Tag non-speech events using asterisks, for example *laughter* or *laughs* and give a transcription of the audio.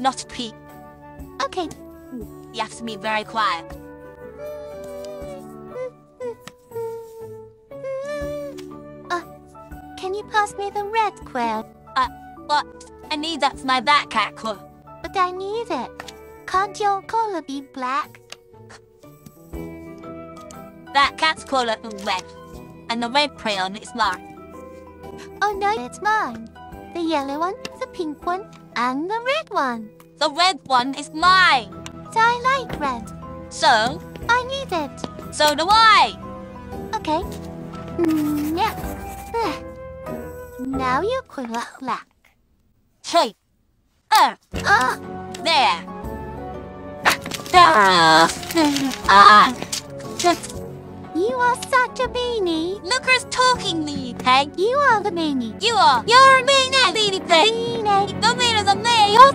not to peek. Okay. You have to be very quiet. Uh, can you pass me the red quill? Uh, what? I need that for my cat color. But I need it. Can't your collar be black? That cat's collar is red, and the red crayon is mine. Oh no, it's mine. The yellow one, pink one, and the red one. The red one is mine. So I like red. So, I need it. so do I. Okay. Mm, yeah. Ugh. Now you could look black. Hey. Uh, Ah, there. Ah. Ah. *laughs* You are such a beanie. look who's talking, Lily Peg. You are the beanie. You are. You're mean. Beanie. The mean is a me. You're